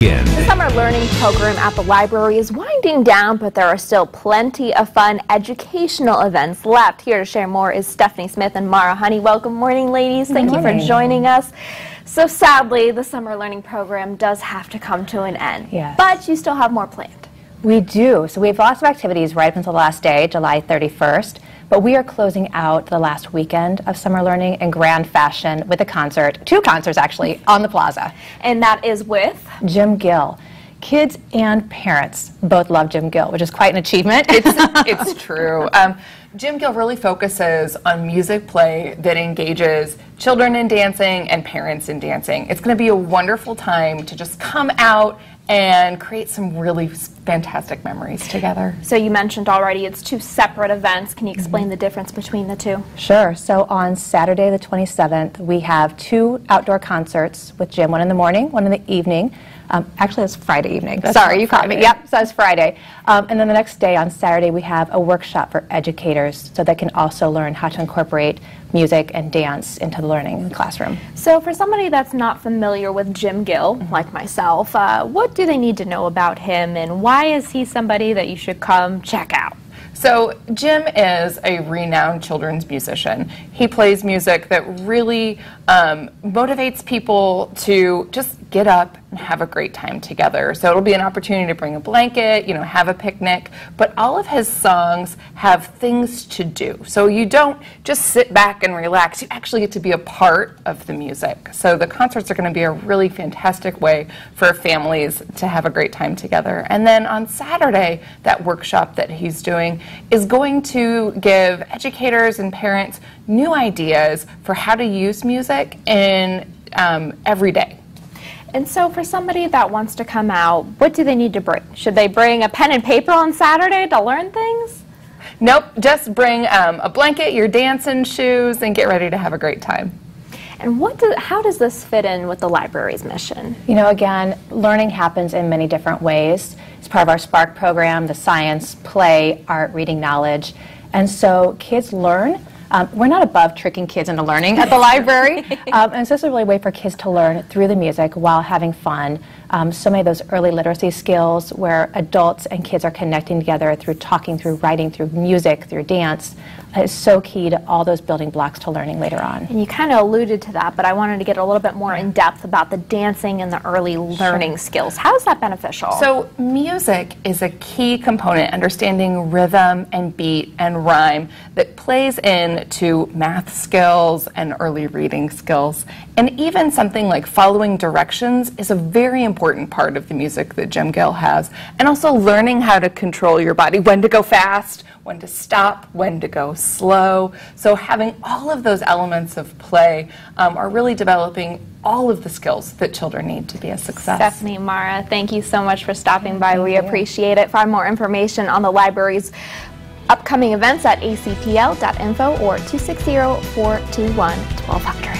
The summer learning program at the library is winding down, but there are still plenty of fun educational events left. Here to share more is Stephanie Smith and Mara Honey. Welcome morning, ladies. Thank morning. you for joining us. So sadly, the summer learning program does have to come to an end. Yes. But you still have more planned. We do. So we have lots of activities right up until the last day, July 31st. But we are closing out the last weekend of summer learning in grand fashion with a concert, two concerts actually, on the plaza. And that is with Jim Gill. Kids and parents both love Jim Gill, which is quite an achievement. it's, it's true. Um, Jim Gill really focuses on music play that engages children in dancing and parents in dancing. It's going to be a wonderful time to just come out and create some really fantastic memories together. So you mentioned already it's two separate events. Can you explain Mm-hmm. the difference between the two? Sure. So on Saturday, the 27th, we have two outdoor concerts with Jim, one in the morning, one in the evening. Um, actually, it's Friday evening. Sorry, you caught me. Yep, so it's Friday. Um, and then the next day, on Saturday, we have a workshop for educators so they can also learn how to incorporate music and dance into the learning in the classroom. So, for somebody that's not familiar with Jim Gill, like myself, uh, what do they need to know about him and why is he somebody that you should come check out? So, Jim is a renowned children's musician. He plays music that really um, motivates people to just get up have a great time together. So, it'll be an opportunity to bring a blanket, you know, have a picnic, but all of his songs have things to do. So, you don't just sit back and relax, you actually get to be a part of the music. So, the concerts are going to be a really fantastic way for families to have a great time together. And then on Saturday, that workshop that he's doing is going to give educators and parents new ideas for how to use music in um, every day. And so, for somebody that wants to come out, what do they need to bring? Should they bring a pen and paper on Saturday to learn things? Nope, just bring um, a blanket, your dancing shoes, and get ready to have a great time. And what do, how does this fit in with the library's mission? You know, again, learning happens in many different ways. It's part of our Spark program, the science, play, art, reading, knowledge. And so kids learn. Um, we're not above tricking kids into learning at the library. Um, and so this is really a way for kids to learn through the music while having fun. Um, so many of those early literacy skills where adults and kids are connecting together through talking, through writing, through music, through dance is so key to all those building blocks to learning later on. And you kind of alluded to that, but I wanted to get a little bit more in depth about the dancing and the early learning skills. How is that beneficial? So, music is a key component, understanding rhythm and beat and rhyme that plays into math skills and early reading skills. And even something like following directions is a very important part of the music that Jim Gill has. And also learning how to control your body, when to go fast, when to stop, when to go slow. So, having all of those elements of play um, are really developing all of the skills that children need to be a success. Stephanie Mara, thank you so much for stopping by. we appreciate it. Find more information on the library's upcoming events at acpl.info or 260 421 1200.